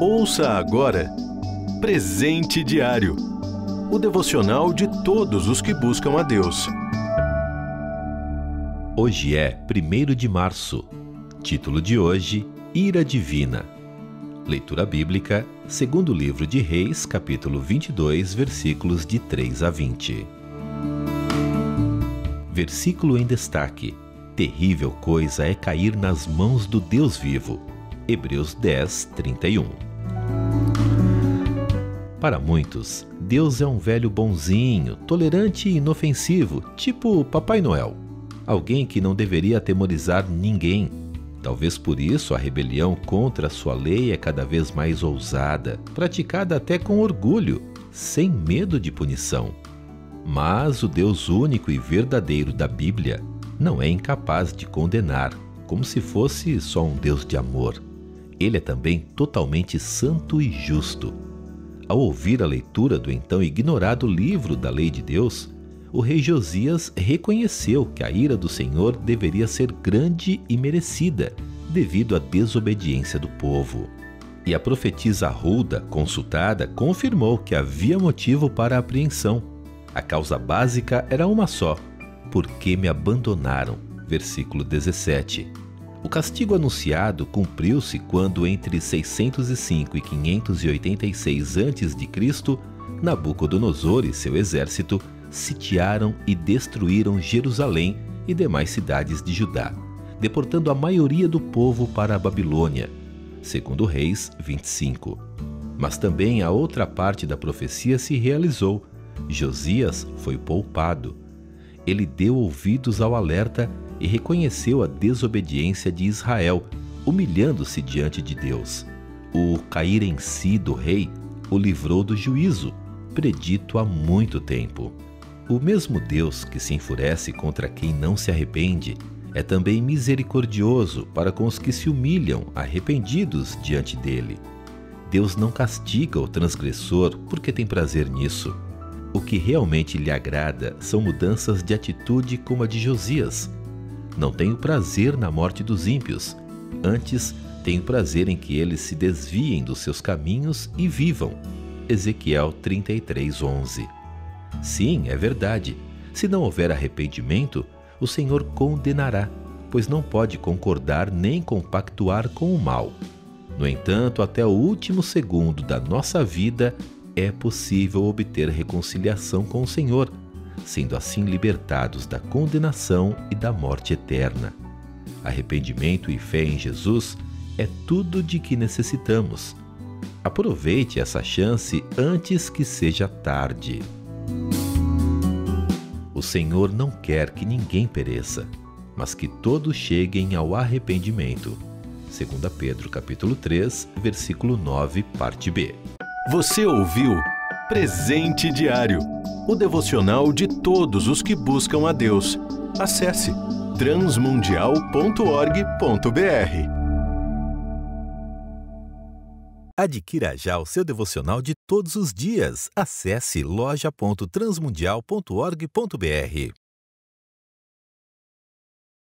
Ouça agora Presente Diário o devocional de todos os que buscam a Deus. Hoje é 1 de março. Título de hoje: Ira Divina. Leitura bíblica, segundo livro de Reis, capítulo 22, versículos de 3 a 20. Versículo em destaque: Terrível coisa é cair nas mãos do Deus vivo. Hebreus 10, 31. Para muitos, Deus é um velho bonzinho, tolerante e inofensivo, tipo Papai Noel. Alguém que não deveria atemorizar ninguém. Talvez por isso a rebelião contra sua lei é cada vez mais ousada, praticada até com orgulho, sem medo de punição. Mas o Deus único e verdadeiro da Bíblia não é incapaz de condenar, como se fosse só um Deus de amor. Ele é também totalmente santo e justo ao ouvir a leitura do então ignorado livro da lei de Deus, o rei Josias reconheceu que a ira do Senhor deveria ser grande e merecida, devido à desobediência do povo. E a profetisa Ruda, consultada, confirmou que havia motivo para a apreensão. A causa básica era uma só: porque me abandonaram. Versículo 17. O castigo anunciado cumpriu-se quando, entre 605 e 586 a.C., Nabucodonosor e seu exército sitiaram e destruíram Jerusalém e demais cidades de Judá, deportando a maioria do povo para a Babilônia, segundo Reis 25. Mas também a outra parte da profecia se realizou. Josias foi poupado. Ele deu ouvidos ao alerta e reconheceu a desobediência de Israel, humilhando-se diante de Deus. O cair em si do rei o livrou do juízo, predito há muito tempo. O mesmo Deus que se enfurece contra quem não se arrepende é também misericordioso para com os que se humilham, arrependidos diante dele. Deus não castiga o transgressor porque tem prazer nisso. O que realmente lhe agrada são mudanças de atitude como a de Josias, não tenho prazer na morte dos ímpios. Antes, tenho prazer em que eles se desviem dos seus caminhos e vivam. Ezequiel 33:11. Sim, é verdade. Se não houver arrependimento, o Senhor condenará, pois não pode concordar nem compactuar com o mal. No entanto, até o último segundo da nossa vida é possível obter reconciliação com o Senhor sendo assim libertados da condenação e da morte eterna. Arrependimento e fé em Jesus é tudo de que necessitamos. Aproveite essa chance antes que seja tarde. O Senhor não quer que ninguém pereça, mas que todos cheguem ao arrependimento. 2 Pedro capítulo 3, versículo 9, parte B. Você ouviu Presente Diário o devocional de todos os que buscam a Deus. Acesse transmundial.org.br. Adquira já o seu devocional de todos os dias. Acesse loja.transmundial.org.br.